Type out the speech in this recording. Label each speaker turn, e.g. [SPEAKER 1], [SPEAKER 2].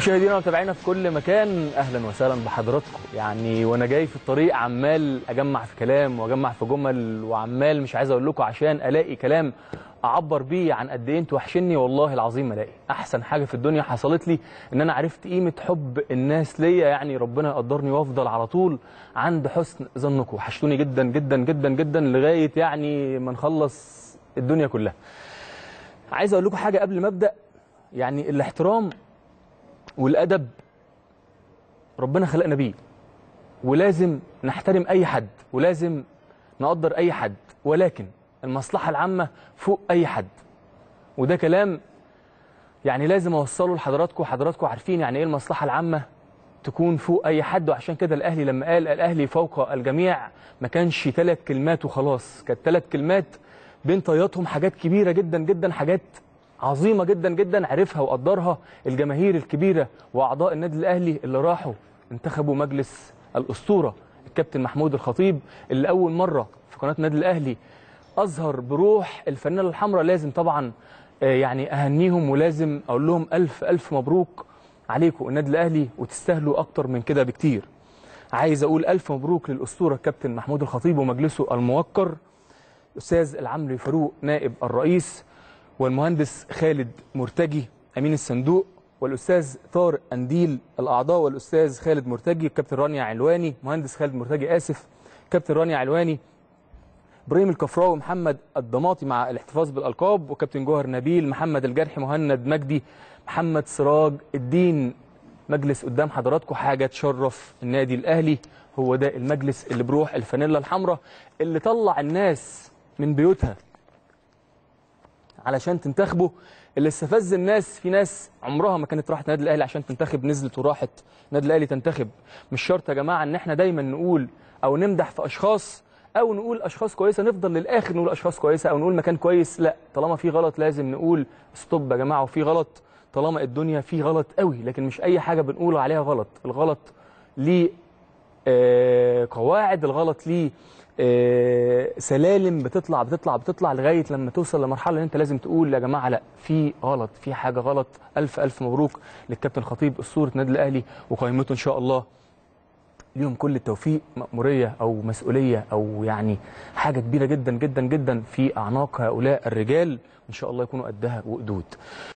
[SPEAKER 1] مشاهدينا ومتابعينا في كل مكان أهلا وسهلا بحضراتكم. يعني وأنا جاي في الطريق عمال أجمع في كلام وأجمع في جمل وعمال مش عايز أقول لكم عشان ألاقي كلام أعبر بيه عن قد إيه أنتوا وحشني والله العظيم ما ألاقي. أحسن حاجة في الدنيا حصلت لي إن أنا عرفت قيمة حب الناس ليا. يعني ربنا يقدرني وأفضل على طول عند حسن ظنكم. وحشتوني جدا جدا جدا جدا لغاية يعني ما نخلص الدنيا كلها. عايز أقول لكم حاجة قبل ما أبدأ. يعني الاحترام والأدب ربنا خلقنا بيه. ولازم نحترم أي حد ولازم نقدر أي حد ولكن المصلحة العامة فوق أي حد. وده كلام يعني لازم أوصله لحضراتكم حضراتكم عارفين يعني إيه المصلحة العامة؟ تكون فوق أي حد. وعشان كده الأهلي لما قال الأهلي فوق الجميع ما كانش ثلاث كلمات وخلاص. كانت ثلاث كلمات بين طياتهم حاجات كبيرة جدا جدا حاجات عظيمة جدا جدا عرفها وقدرها الجماهير الكبيرة وأعضاء النادي الأهلي اللي راحوا انتخبوا مجلس الأسطورة الكابتن محمود الخطيب اللي أول مرة في قناة النادي الأهلي أظهر بروح الفانيله الحمراء. لازم طبعا آه، يعني أهنيهم ولازم أقول لهم ألف ألف مبروك عليكم النادي الأهلي وتستاهلوا أكتر من كده بكتير. عايز أقول ألف مبروك للأسطورة الكابتن محمود الخطيب ومجلسه الموقر أستاذ العمري فاروق نائب الرئيس والمهندس خالد مرتجي أمين الصندوق والأستاذ طارق أنديل الأعضاء والأستاذ خالد مرتجي كابتن رانيا علواني مهندس خالد مرتجي آسف كابتن رانيا علواني إبراهيم الكفراوي محمد الضماطي مع الاحتفاظ بالألقاب وكابتن جوهر نبيل محمد الجرحي مهند مجدي محمد سراج الدين مجلس قدام حضراتكم حاجة تشرف النادي الأهلي هو ده المجلس اللي بروح الفانيلا الحمراء اللي طلع الناس من بيوتها. علشان تنتخبه. اللي استفز الناس في ناس عمرها ما كانت راحت النادي الأهلي عشان تنتخب نزلت وراحت النادي الأهلي تنتخب. مش شرط يا جماعة إن إحنا دايما نقول أو نمدح في أشخاص أو نقول أشخاص كويسة نفضل للآخر نقول أشخاص كويسة أو نقول مكان كويس. لا طالما في غلط لازم نقول ستوب يا جماعة وفي غلط طالما الدنيا في غلط قوي. لكن مش أي حاجة بنقول عليها غلط. الغلط ليه آه، قواعد الغلط ليه سلالم بتطلع بتطلع بتطلع لغاية لما توصل لمرحلة إن أنت لازم تقول يا جماعة لا في غلط في حاجة غلط ألف ألف مبروك للكابتن خطيب أسطورة النادي الأهلي وقائمته إن شاء الله. ليهم كل التوفيق مأمورية أو مسؤولية أو يعني حاجة كبيرة جدا جدا جدا في أعناق هؤلاء الرجال. إن شاء الله يكونوا قدها وقدود.